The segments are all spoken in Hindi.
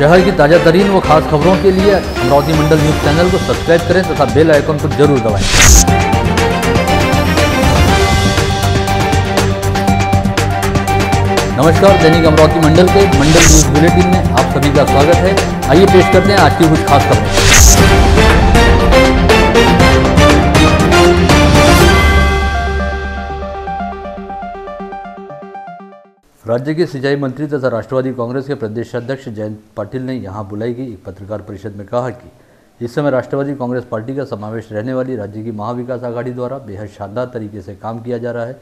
शहर की ताज़ा तरीन व खास खबरों के लिए अमरावती मंडल न्यूज़ चैनल को सब्सक्राइब करें तथा बेल आइकन को ज़रूर दबाएँ। नमस्कार, दैनिक अमरावती मंडल के मंडल न्यूज़ बुलेटिन में आप सभी का स्वागत है। आइए पेश करते हैं आज की कुछ खास खबरें। राज्य के सिंचाई मंत्री तथा राष्ट्रवादी कांग्रेस के प्रदेश अध्यक्ष जयंत पाटिल ने यहाँ बुलाई गई एक पत्रकार परिषद में कहा कि इस समय राष्ट्रवादी कांग्रेस पार्टी का समावेश रहने वाली राज्य की महाविकास आघाड़ी द्वारा बेहद शानदार तरीके से काम किया जा रहा है,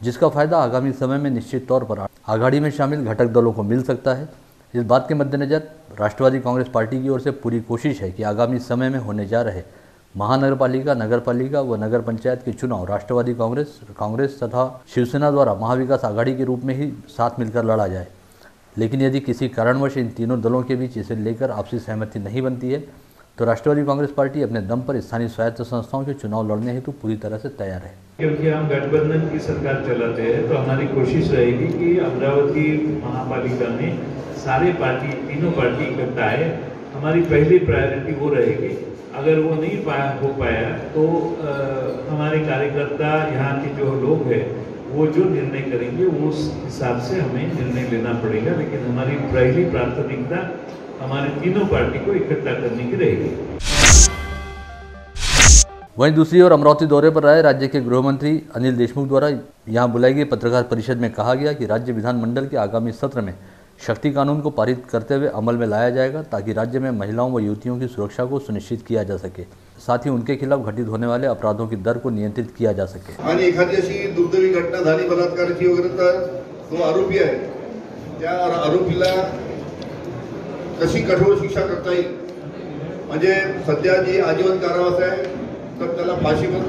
जिसका फ़ायदा आगामी समय में निश्चित तौर पर आघाड़ी में शामिल घटक दलों को मिल सकता है। इस बात के मद्देनज़र राष्ट्रवादी कांग्रेस पार्टी की ओर से पूरी कोशिश है कि आगामी समय में होने जा रहे महानगर पालिका नगर पालिका व नगर पंचायत के चुनाव, राष्ट्रवादी कांग्रेस कांग्रेस तथा शिवसेना द्वारा महाविकास आघाड़ी के रूप में ही साथ मिलकर लड़ा जाए। लेकिन यदि किसी कारणवश इन तीनों दलों के बीच इसे लेकर आपसी सहमति नहीं बनती है तो राष्ट्रवादी कांग्रेस पार्टी अपने दम पर स्थानीय स्वायत्त संस्थाओं के चुनाव लड़ने हेतु पूरी तरह से तैयार है। क्योंकि हम गठबंधन की सरकार चलाते हैं तो हमारी कोशिश रहेगी कि अमरावती महापालिका में सारे पार्टी, तीनों पार्टी इकट्ठा है। हमारी पहली प्रायोरिटी वो रहेगी। अगर वो नहीं पाया हो पाया तो आ, हमारे कार्यकर्ता यहाँ के जो लोग हैं वो जो निर्णय करेंगे वो उस हिसाब से हमें निर्णय लेना पड़ेगा। लेकिन हमारी पहली प्राथमिकता हमारे तीनों पार्टी को इकट्ठा करने की रहेगी। वहीं दूसरी ओर अमरावती दौरे पर आए राज्य के गृह मंत्री अनिल देशमुख द्वारा यहाँ बुलाई गई पत्रकार परिषद में कहा गया कि राज्य विधानमंडल के आगामी सत्र में शक्ति कानून को पारित करते हुए अमल में लाया जाएगा ताकि राज्य में महिलाओं व युवतियों की सुरक्षा को सुनिश्चित किया जा सके, साथ ही उनके खिलाफ घटित होने वाले अपराधों की दर को नियंत्रित किया जा सके। आणि आरोपीला कशी कठोर शिक्षा करता येईल? म्हणजे जी आजीवन कारावास आहे, तर त्याला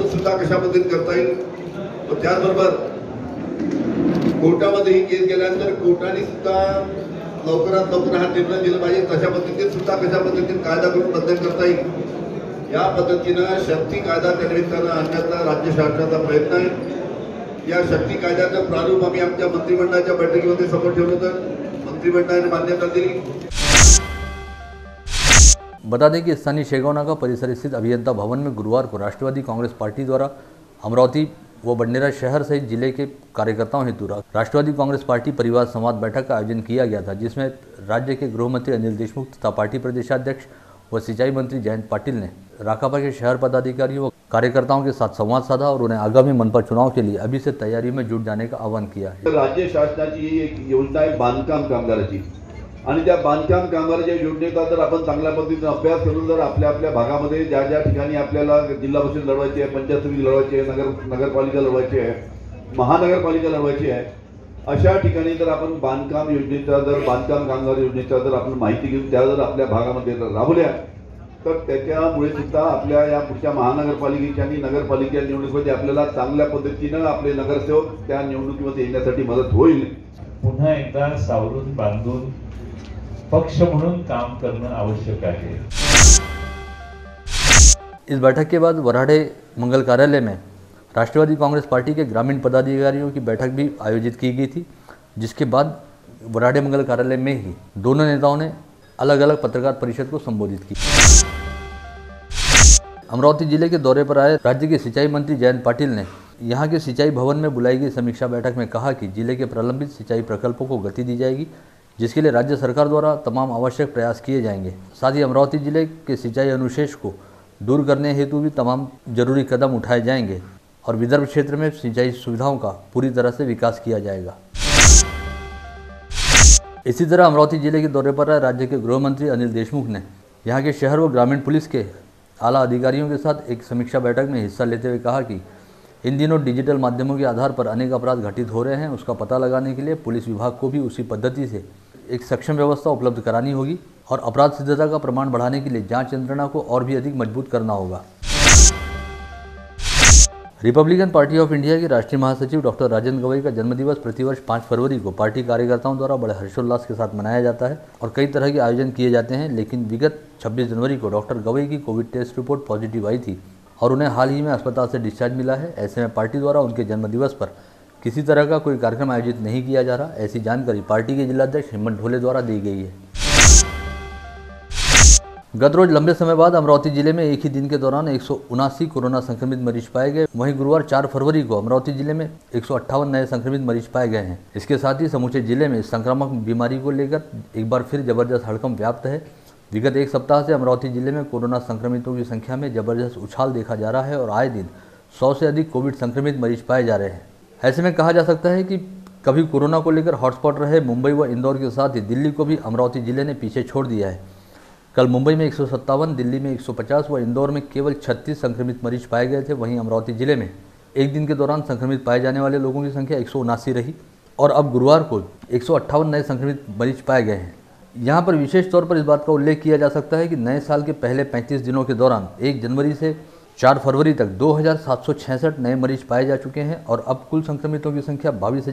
सुद्धा कशा करता ही केस गेल्यानंतर कोर्टाने सुद्धा लवकरात लवकर हा निर्णय दिला पाहिजे. तशा पद्धतीने सुद्धा कशा पद्धतीने कायदा करून बदल करता येईल? या शक्ती कायदा त्या निमित्तानं आणण्याचा राज्य शासनाचा प्रयत्न आहे. या शक्ती कायद्याचं प्रारूप आम्ही आमच्या मंत्रिमंडळाच्या बैठकीमध्ये समोर ठेवलं होतं. मंत्रिमंडळाने मान्यता दिली. बता दें कि स्थानीय शेगौनाका परिसर स्थित अभियंता भवन में गुरुवार को राष्ट्रवादी कांग्रेस पार्टी द्वारा अमरावती व बंडेरा शहर सहित ज़िले के कार्यकर्ताओं हेतु राष्ट्रवादी कांग्रेस पार्टी परिवार संवाद बैठक का आयोजन किया गया था, जिसमें राज्य के गृह मंत्री अनिल देशमुख तथा पार्टी प्रदेशाध्यक्ष व सिंचाई मंत्री जयंत पाटिल ने राकापा के शहर पदाधिकारियों व कार्यकर्ताओं के साथ संवाद साधा और उन्हें आगामी मनपा चुनाव के लिए अभी से तैयारी में जुट जाने का आह्वान किया है। राज्य शासनाची एक योजना आहे बांधकाम कामगाराची. आणि त्या बांधकाम कामगाराच्या योजनेचा जर आपण चांगल्या पद्धतीने अभ्यास करून जर आपल्या आपल्या भागामध्ये ज्या ज्या ठिकाणी आपल्याला जिल्हा परिषद लढवायची आहे पंचायत समिती लढवायची आहे नगर नगरपालिका लढवायची आहे महानगरपालिका लढवायची आहे अशा ठिकाणी जर आपण बांधकाम योजनेचा जर बांधकाम कामगार योजनेचा जर आपण माहिती घेऊन त्या जर आपल्या भागामध्ये जर राबवल्या तर त्याच्यामुळे सुद्धा आपल्या या पुढच्या महानगरपालिकेच्या आणि नगरपालिका निवडणुकीमध्ये आपल्याला चांगल्या पद्धतीनं आपले नगरसेवक त्या निवडणुकीमध्ये येण्यासाठी मदत होईल. पुन्हा एकदा सावरून बांधून पक्ष काम करणं आवश्यक आहे. इस बैठक के बाद वराडे मंगल कार्यालय में राष्ट्रवादी कांग्रेस पार्टी के ग्रामीण पदाधिकारियों की बैठक भी आयोजित की गई थी, जिसके बाद वराडे मंगल कार्यालय में ही दोनों नेताओं ने अलग अलग पत्रकार परिषद को संबोधित की। अमरावती ज़िले के दौरे पर आए राज्य के सिंचाई मंत्री जयंत पाटिल ने यहाँ के सिंचाई भवन में बुलाई गई समीक्षा बैठक में कहा कि ज़िले के प्रलंबित सिंचाई प्रकल्पों को गति दी जाएगी जिसके लिए राज्य सरकार द्वारा तमाम आवश्यक प्रयास किए जाएँगे। साथ ही अमरावती ज़िले के सिंचाई अनुशेष को दूर करने हेतु भी तमाम ज़रूरी कदम उठाए जाएँगे और विदर्भ क्षेत्र में सिंचाई सुविधाओं का पूरी तरह से विकास किया जाएगा। इसी तरह अमरावती ज़िले के दौरे पर राज्य के गृह मंत्री अनिल देशमुख ने यहाँ के शहर व ग्रामीण पुलिस के आला अधिकारियों के साथ एक समीक्षा बैठक में हिस्सा लेते हुए कहा कि इन दिनों डिजिटल माध्यमों के आधार पर अनेक अपराध घटित हो रहे हैं। उसका पता लगाने के लिए पुलिस विभाग को भी उसी पद्धति से एक सक्षम व्यवस्था उपलब्ध करानी होगी और अपराध सिद्धता का प्रमाण बढ़ाने के लिए जाँच यंत्रणा को और भी अधिक मज़बूत करना होगा। रिपब्लिकन पार्टी ऑफ़ इंडिया के राष्ट्रीय महासचिव डॉक्टर राजेंद्र गवई का जन्मदिवस प्रतिवर्ष 5 फरवरी को पार्टी कार्यकर्ताओं द्वारा बड़े हर्षोल्लास के साथ मनाया जाता है और कई तरह के आयोजन किए जाते हैं, लेकिन विगत 26 जनवरी को डॉक्टर गवई की कोविड टेस्ट रिपोर्ट पॉजिटिव आई थी और उन्हें हाल ही में अस्पताल से डिस्चार्ज मिला है। ऐसे में पार्टी द्वारा उनके जन्मदिवस पर किसी तरह का कोई कार्यक्रम आयोजित नहीं किया जा रहा, ऐसी जानकारी पार्टी के जिलाध्यक्ष हेमंत ढोले द्वारा दी गई है। गत रोज लंबे समय बाद अमरावती ज़िले में एक ही दिन के दौरान एक सौ उनासी कोरोना संक्रमित मरीज़ पाए गए। वहीं गुरुवार 4 फरवरी को अमरावती ज़िले में एक सौ अट्ठावन नए संक्रमित मरीज़ पाए गए हैं। इसके साथ ही समूचे ज़िले में संक्रामक बीमारी को लेकर एक बार फिर ज़बरदस्त हड़कम व्याप्त है। विगत एक सप्ताह से अमरावती ज़िले में कोरोना संक्रमितों की संख्या में ज़बरदस्त उछाल देखा जा रहा है और आए दिन सौ से अधिक कोविड संक्रमित मरीज़ पाए जा रहे हैं। ऐसे में कहा जा सकता है कि कभी कोरोना को लेकर हॉटस्पॉट रहे मुंबई व इंदौर के साथ ही दिल्ली को भी अमरावती ज़िले ने पीछे छोड़ दिया है। कल मुंबई में एक सौ सत्तावन, दिल्ली में 150 व इंदौर में केवल 36 संक्रमित मरीज़ पाए गए थे, वहीं अमरावती ज़िले में एक दिन के दौरान संक्रमित पाए जाने वाले लोगों की संख्या एक सौ उनासी रही और अब गुरुवार को एक सौ अट्ठावन नए संक्रमित मरीज़ पाए गए हैं। यहाँ पर विशेष तौर पर इस बात का उल्लेख किया जा सकता है कि नए साल के पहले 35 दिनों के दौरान एक जनवरी से 4 फरवरी तक दो हज़ार सात सौ छियासठ नए मरीज़ पाए जा चुके हैं और अब कुल संक्रमितों की संख्या बाईस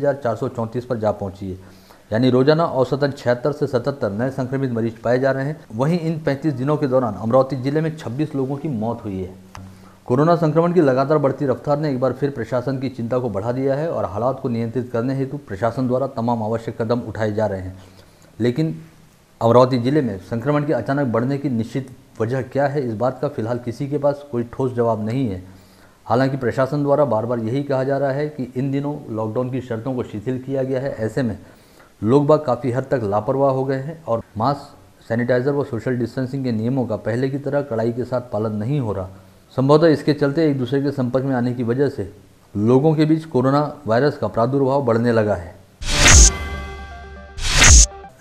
पर जा पहुँची है। यानी रोज़ाना औसतन छिहत्तर से सतहत्तर नए संक्रमित मरीज़ पाए जा रहे हैं। वहीं इन 35 दिनों के दौरान अमरावती ज़िले में 26 लोगों की मौत हुई है। कोरोना संक्रमण की लगातार बढ़ती रफ्तार ने एक बार फिर प्रशासन की चिंता को बढ़ा दिया है और हालात को नियंत्रित करने हेतु प्रशासन द्वारा तमाम आवश्यक कदम उठाए जा रहे हैं। लेकिन अमरावती ज़िले में संक्रमण के अचानक बढ़ने की निश्चित वजह क्या है? इस बात का फ़िलहाल किसी के पास कोई ठोस जवाब नहीं है। हालाँकि प्रशासन द्वारा बार बार यही कहा जा रहा है कि इन दिनों लॉकडाउन की शर्तों को शिथिल किया गया है। ऐसे में लोग बाग काफ़ी हद तक लापरवाह हो गए हैं और मास्क, सैनिटाइजर व सोशल डिस्टेंसिंग के नियमों का पहले की तरह कड़ाई के साथ पालन नहीं हो रहा। संभवतः इसके चलते एक दूसरे के संपर्क में आने की वजह से लोगों के बीच कोरोना वायरस का प्रादुर्भाव बढ़ने लगा है।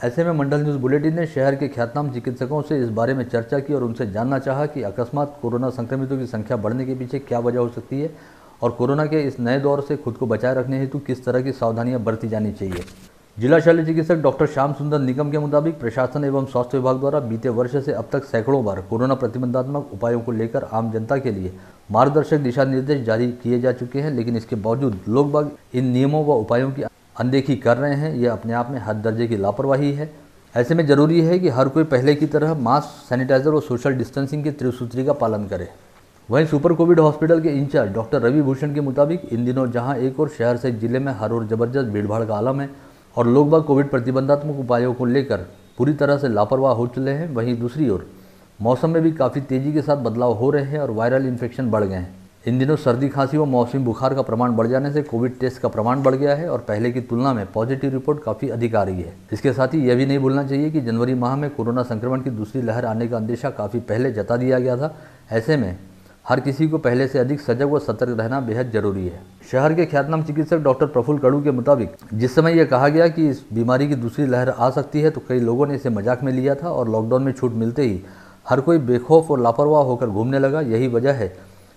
ऐसे में मंडल न्यूज़ बुलेटिन ने शहर के ख्यातनाम चिकित्सकों से इस बारे में चर्चा की और उनसे जानना चाहा कि अकस्मात कोरोना संक्रमितों की संख्या बढ़ने के पीछे क्या वजह हो सकती है और कोरोना के इस नए दौर से खुद को बचाए रखने हेतु किस तरह की सावधानियाँ बरती जानी चाहिए। जिला शल्य चिकित्सक डॉक्टर श्याम सुंदर निगम के मुताबिक प्रशासन एवं स्वास्थ्य विभाग द्वारा बीते वर्ष से अब तक सैकड़ों बार कोरोना प्रतिबंधात्मक उपायों को लेकर आम जनता के लिए मार्गदर्शक दिशा निर्देश जारी किए जा चुके हैं, लेकिन इसके बावजूद लोग बाग इन नियमों व उपायों की अनदेखी कर रहे हैं, यह अपने आप में हद दर्जे की लापरवाही है। ऐसे में ज़रूरी है कि हर कोई पहले की तरह मास्क, सैनिटाइजर और सोशल डिस्टेंसिंग की त्रिसूत्री का पालन करे। वहीं सुपर कोविड हॉस्पिटल के in charge doctor Ravi Bhushan के मुताबिक, इन दिनों जहाँ एक और शहर से ज़िले में हर और ज़बरदस्त भीड़भाड़ का आलम है और लोग बाग कोविड प्रतिबंधात्मक उपायों को लेकर पूरी तरह से लापरवाह हो चले हैं, वहीं दूसरी ओर मौसम में भी काफ़ी तेज़ी के साथ बदलाव हो रहे हैं और वायरल इन्फेक्शन बढ़ गए हैं। इन दिनों सर्दी खांसी व मौसमी बुखार का प्रमाण बढ़ जाने से कोविड टेस्ट का प्रमाण बढ़ गया है और पहले की तुलना में पॉजिटिव रिपोर्ट काफ़ी अधिक आ रही है। इसके साथ ही यह भी नहीं भूलना चाहिए कि जनवरी माह में कोरोना संक्रमण की दूसरी लहर आने का अंदेशा काफ़ी पहले जता दिया गया था। ऐसे में हर किसी को पहले से अधिक सजग व सतर्क रहना बेहद ज़रूरी है। शहर के ख्यातनाम चिकित्सक डॉक्टर प्रफुल्ल कड़ू के मुताबिक, जिस समय यह कहा गया कि इस बीमारी की दूसरी लहर आ सकती है तो कई लोगों ने इसे मज़ाक में लिया था और लॉकडाउन में छूट मिलते ही हर कोई बेखौफ और लापरवाह होकर घूमने लगा। यही वजह है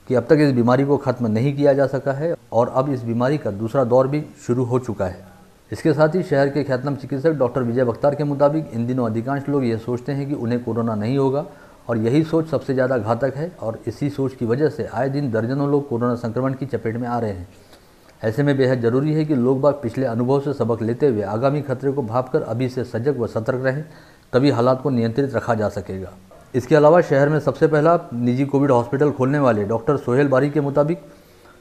कि अब तक इस बीमारी को खत्म नहीं किया जा सका है और अब इस बीमारी का दूसरा दौर भी शुरू हो चुका है। इसके साथ ही शहर के ख्यातनाम चिकित्सक डॉक्टर विजय बख्तार के मुताबिक इन दिनों अधिकांश लोग यह सोचते हैं कि उन्हें कोरोना नहीं होगा और यही सोच सबसे ज़्यादा घातक है और इसी सोच की वजह से आए दिन दर्जनों लोग कोरोना संक्रमण की चपेट में आ रहे हैं। ऐसे में बेहद ज़रूरी है कि लोग बाग पिछले अनुभव से सबक लेते हुए आगामी खतरे को भापकर अभी से सजग व सतर्क रहें, तभी हालात को नियंत्रित रखा जा सकेगा। इसके अलावा शहर में सबसे पहला निजी कोविड हॉस्पिटल खोलने वाले डॉक्टर सोहेल बारी के मुताबिक,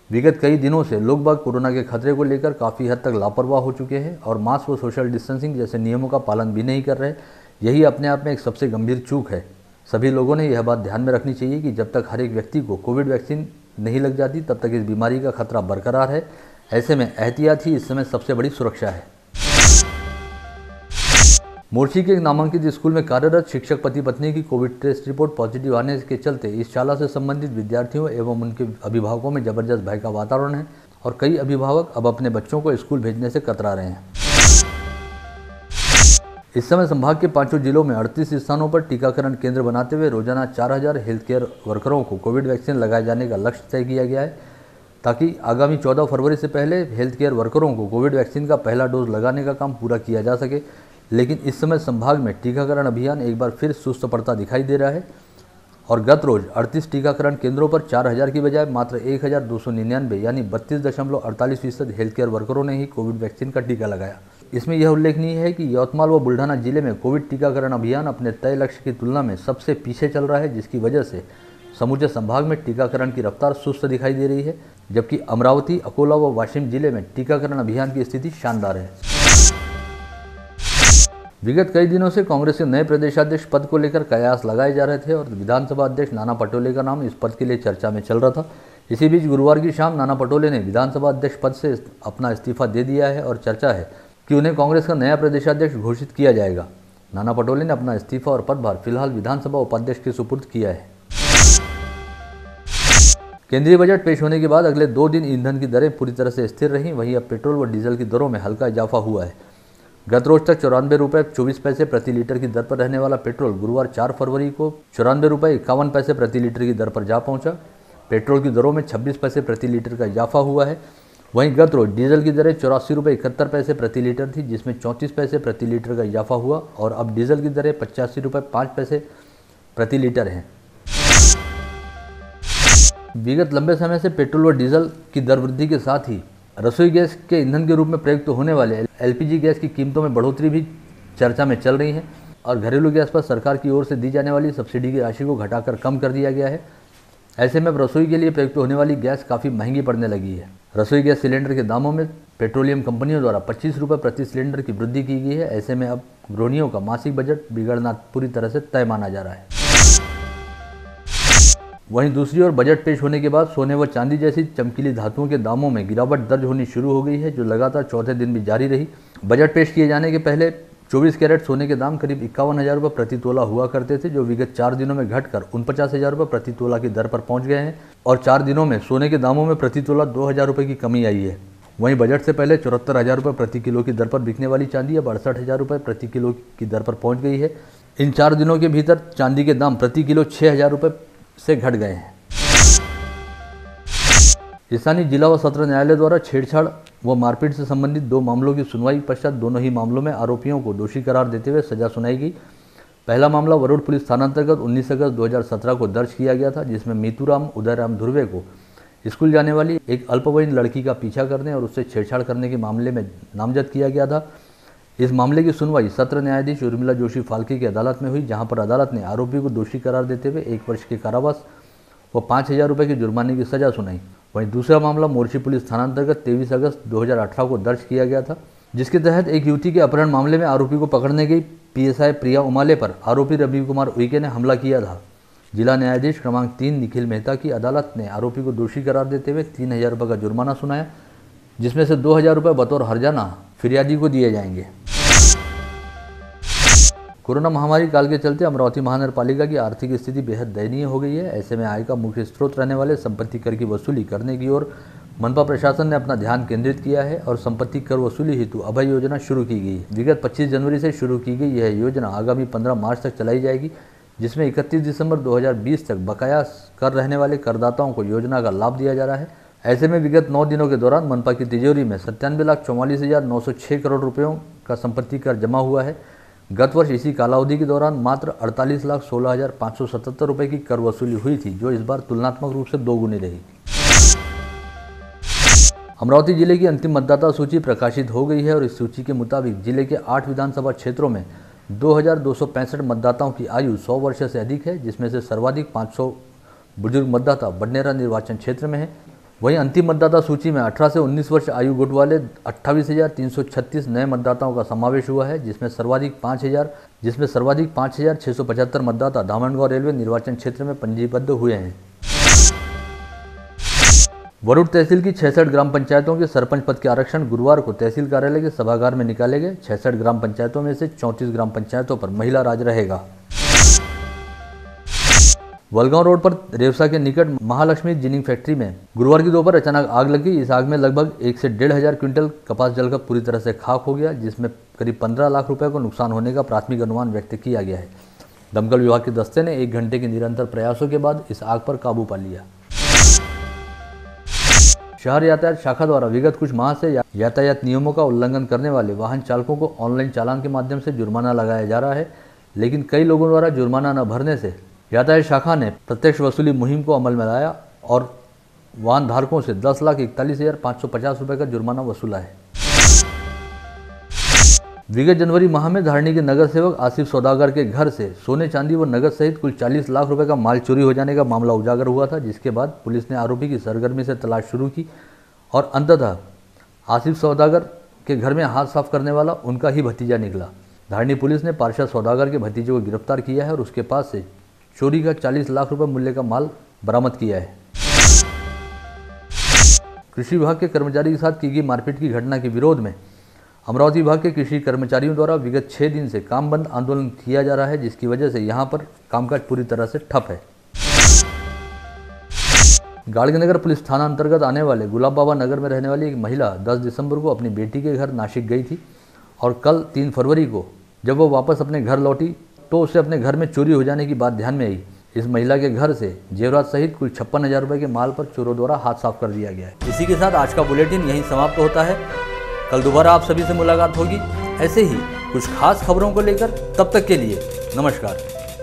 विगत कई दिनों से लोग बाग कोरोना के खतरे को लेकर काफ़ी हद तक लापरवाह हो चुके हैं और मास्क व सोशल डिस्टेंसिंग जैसे नियमों का पालन भी नहीं कर रहे। यही अपने आप में एक सबसे गंभीर चूक है। सभी लोगों ने यह बात ध्यान में रखनी चाहिए कि जब तक हर एक व्यक्ति को कोविड वैक्सीन नहीं लग जाती, तब तक इस बीमारी का खतरा बरकरार है। ऐसे में एहतियात ही इस समय सबसे बड़ी सुरक्षा है। मोर्ची के एक नामांकित स्कूल में कार्यरत शिक्षक पति पत्नी की कोविड टेस्ट रिपोर्ट पॉजिटिव आने के चलते इस शाला से संबंधित विद्यार्थियों एवं उनके अभिभावकों में ज़बरदस्त भय का वातावरण है और कई अभिभावक अब अपने बच्चों को स्कूल भेजने से कतरा रहे हैं। इस समय संभाग के पाँचों जिलों में 38 स्थानों पर टीकाकरण केंद्र बनाते हुए रोज़ाना 4000 हेल्थ केयर वर्करों को कोविड वैक्सीन लगाए जाने का लक्ष्य तय किया गया है, ताकि आगामी 14 फरवरी से पहले हेल्थ केयर वर्करों को कोविड वैक्सीन का पहला डोज लगाने का काम पूरा किया जा सके। लेकिन इस समय संभाग में टीकाकरण अभियान एक बार फिर सुस्त पड़ता दिखाई दे रहा है और गत रोज 38 टीकाकरण केंद्रों पर 4000 की बजाय मात्र एक हज़ार दो सौ निन्यानवे यानी बत्तीस दशमलव अड़तालीस फ़ीसद हेल्थ केयर वर्करों ने ही कोविड वैक्सीन का टीका लगाया। इसमें यह उल्लेखनीय है कि यवतमाल व बुल्ढाना ज़िले में कोविड टीकाकरण अभियान अपने तय लक्ष्य की तुलना में सबसे पीछे चल रहा है, जिसकी वजह से समूचे संभाग में टीकाकरण की रफ्तार सुस्त दिखाई दे रही है, जबकि अमरावती, अकोला व वाशिम ज़िले में टीकाकरण अभियान की स्थिति शानदार है। विगत कई दिनों से कांग्रेस के नए प्रदेशाध्यक्ष पद को लेकर कयास लगाए जा रहे थे और विधानसभा अध्यक्ष नाना पटोले का नाम इस पद के लिए चर्चा में चल रहा था। इसी बीच गुरुवार की शाम नाना पटोले ने विधानसभा अध्यक्ष पद से अपना इस्तीफा दे दिया है और चर्चा है कि उन्हें कांग्रेस का नया प्रदेशाध्यक्ष घोषित किया जाएगा। नाना पटोले ने अपना इस्तीफा और पदभार फ़िलहाल विधानसभा उपाध्यक्ष के सुपुर्द किया है। केंद्रीय बजट पेश होने के बाद अगले दो दिन ईंधन की दरें पूरी तरह से स्थिर रहीं, वहीं अब पेट्रोल व डीजल की दरों में हल्का इजाफा हुआ है। गत रोज तक चौरानवे रुपये चौबीस पैसे प्रति लीटर की दर पर रहने वाला पेट्रोल गुरुवार चार फरवरी को चौरानवे रुपये इक्यावन पैसे प्रति लीटर की दर पर जा पहुँचा। पेट्रोल की दरों में छब्बीस पैसे प्रति लीटर का इजाफा हुआ है। वहीं गत रोज डीजल की दरें चौरासी रुपये इकहत्तर पैसे प्रति लीटर थी, जिसमें चौंतीस पैसे प्रति लीटर का इजाफा हुआ और अब डीजल की दरें पचासी रुपये पाँच पैसे प्रति लीटर हैं। विगत लंबे समय से पेट्रोल व डीजल की दर वृद्धि के साथ ही रसोई गैस के ईंधन के रूप में प्रयुक्त होने वाले एलपीजी गैस की कीमतों में बढ़ोतरी भी चर्चा में चल रही है और घरेलू गैस पर सरकार की ओर से दी जाने वाली सब्सिडी की राशि को घटाकर कम कर दिया गया है। ऐसे में अब रसोई के लिए प्रयुक्त होने वाली गैस काफ़ी महँगी पड़ने लगी है। रसोई गैस सिलेंडर के दामों में पेट्रोलियम कंपनियों द्वारा पच्चीस रुपये प्रति सिलेंडर की वृद्धि की गई है। ऐसे में अब गृहणियों का मासिक बजट बिगड़ना पूरी तरह से तय माना जा रहा है। वहीं दूसरी ओर बजट पेश होने के बाद सोने व चांदी जैसी चमकीली धातुओं के दामों में गिरावट दर्ज होनी शुरू हो गई है, जो लगातार चौथे दिन भी जारी रही। बजट पेश किए जाने के पहले 24 कैरेट सोने के दाम करीब इक्यावन हज़ार रुपये प्रति तोला हुआ करते थे, जो विगत चार दिनों में घटकर उनपचास हज़ार रुपये प्रति तोला की दर पर पहुँच गए हैं और चार दिनों में सोने के दामों में प्रति तोला दो हज़ार रुपये की कमी आई है। वहीं बजट से पहले चौहत्तर हज़ार रुपये प्रति किलो की दर पर बिकने वाली चांदी अब अड़सठ हज़ार रुपये प्रति किलो की दर पर पहुँच गई है। इन चार दिनों के भीतर चांदी के दाम प्रति किलो छः हज़ार रुपये से घट गए हैं। स्थानीय जिला व सत्र न्यायालय द्वारा छेड़छाड़ व मारपीट से संबंधित दो मामलों की सुनवाई पश्चात दोनों ही मामलों में आरोपियों को दोषी करार देते हुए सजा सुनाई गई। पहला मामला वरुण पुलिस थानांतर्गत 19 अगस्त 2017 को दर्ज किया गया था, जिसमें मीतूराम उदयराम ध्रुवे को स्कूल जाने वाली एक अल्पवयीन लड़की का पीछा करने और उससे छेड़छाड़ करने के मामले में नामजद किया गया था। इस मामले की सुनवाई सत्र न्यायाधीश उर्मिला जोशी फाल्के की अदालत में हुई, जहाँ पर अदालत ने आरोपी को दोषी करार देते हुए एक वर्ष के कारावास व पाँच हज़ार रुपये के जुर्माने की सजा सुनाई। वहीं दूसरा मामला मोर्शी पुलिस थाना अंतर्गत तेईस अगस्त 2018 को दर्ज किया गया था, जिसके तहत एक युवती के अपहरण मामले में आरोपी को पकड़ने गई पीएसआई प्रिया उमाले पर आरोपी रवि कुमार उइके ने हमला किया था। जिला न्यायाधीश क्रमांक तीन निखिल मेहता की अदालत ने आरोपी को दोषी करार देते हुए तीन हज़ार रुपये का जुर्माना सुनाया, जिसमें से दो हज़ार रुपये बतौर हरजाना फिरियादी को दिए जाएँगे। कोरोना महामारी काल के चलते अमरावती महानगर पालिका की आर्थिक स्थिति बेहद दयनीय हो गई है। ऐसे में आय का मुख्य स्रोत रहने वाले संपत्ति कर की वसूली करने की ओर मनपा प्रशासन ने अपना ध्यान केंद्रित किया है और संपत्ति कर वसूली हेतु अभय योजना शुरू की गई। विगत 25 जनवरी से शुरू की गई यह योजना आगामी 15 मार्च तक चलाई जाएगी, जिसमें 31 दिसंबर 2020 तक बकाया कर रहने वाले करदाताओं को योजना का लाभ दिया जा रहा है। ऐसे में विगत नौ दिनों के दौरान मनपा की तिजोरी में सत्तानवे लाख चौवालीस हज़ार नौ सौ छः करोड़ रुपयों का संपत्ति कर जमा हुआ है। गत वर्ष इसी कालावधि के दौरान मात्र अड़तालीस लाख सोलह हज़ार पाँच सौ सतहत्तर रुपये की कर वसूली हुई थी, जो इस बार तुलनात्मक रूप से दोगुनी रही। अमरावती ज़िले की अंतिम मतदाता सूची प्रकाशित हो गई है और इस सूची के मुताबिक ज़िले के आठ विधानसभा क्षेत्रों में दो हज़ार दो सौ पैंसठ मतदाताओं की आयु 100 वर्ष से अधिक है, जिसमें से सर्वाधिक 500 बुज़ुर्ग मतदाता बडनेरा निर्वाचन क्षेत्र में है। वहीं अंतिम मतदाता सूची में 18 से 19 वर्ष आयु गुट वाले अट्ठाईस नए मतदाताओं का समावेश हुआ है, जिसमें सर्वाधिक 5000 जिसमें सर्वाधिक 5675 मतदाता धामनगांव रेलवे निर्वाचन क्षेत्र में पंजीबद्ध हुए हैं। वरुण तहसील की छसठ ग्राम पंचायतों के सरपंच पद के आरक्षण गुरुवार को तहसील कार्यालय के सभागार में निकाले गए। छसठ ग्राम पंचायतों में से चौंतीस ग्राम पंचायतों पर महिला राज रहेगा। वलगांव रोड पर रेवसा के निकट महालक्ष्मी जिनिंग फैक्ट्री में गुरुवार की दोपहर अचानक आग लगी इस आग में लगभग एक से डेढ़ हज़ार क्विंटल कपास जलकर पूरी तरह से खाक हो गया, जिसमें करीब पंद्रह लाख रुपए को नुकसान होने का प्राथमिक अनुमान व्यक्त किया गया है। दमकल विभाग के दस्ते ने एक घंटे के निरंतर प्रयासों के बाद इस आग पर काबू पा लिया। शहर यातायात शाखा द्वारा विगत कुछ माह से यातायात नियमों का उल्लंघन करने वाले वाहन चालकों को ऑनलाइन चालान के माध्यम से जुर्माना लगाया जा रहा है, लेकिन कई लोगों द्वारा जुर्माना न भरने से यातायात शाखा ने प्रत्यक्ष वसूली मुहिम को अमल में लाया और वाहन धारकों से दस लाख इकतालीस हज़ार पाँच सौ पचास रुपये का जुर्माना वसूला है। विगत जनवरी माह में धारणी के नगर सेवक आसिफ सौदागर के घर से सोने, चांदी व नगद सहित कुल 40 लाख रुपए का माल चोरी हो जाने का मामला उजागर हुआ था, जिसके बाद पुलिस ने आरोपी की सरगर्मी से तलाश शुरू की और अंततः आसिफ सौदागर के घर में हाथ साफ़ करने वाला उनका ही भतीजा निकला। धारणी पुलिस ने पार्षद सौदागर के भतीजे को गिरफ़्तार किया है और उसके पास से चोरी का 40 लाख रुपए मूल्य का माल बरामद किया है। कृषि विभाग के कर्मचारी के साथ की गई मारपीट की घटना के विरोध में अमरावती विभाग के कृषि कर्मचारियों द्वारा विगत छः दिन से काम बंद आंदोलन किया जा रहा है, जिसकी वजह से यहाँ पर कामकाज पूरी तरह से ठप है। गाड़गनगर पुलिस थाना अंतर्गत आने वाले गुलाब बाबा नगर में रहने वाली एक महिला 10 दिसंबर को अपनी बेटी के घर नासिक गई थी और कल 3 फरवरी को जब वो वापस अपने घर लौटी तो उसे अपने घर में चोरी हो जाने की बात ध्यान में आई। इस महिला के घर से जेवरात सहित कुल छप्पन हज़ार रुपये के माल पर चोरों द्वारा हाथ साफ़ कर दिया गया है। इसी के साथ आज का बुलेटिन यही समाप्त होता है। कल दोबारा आप सभी से मुलाकात होगी। ऐसे ही कुछ खास खबरों को लेकर तब तक के लिए नमस्कार।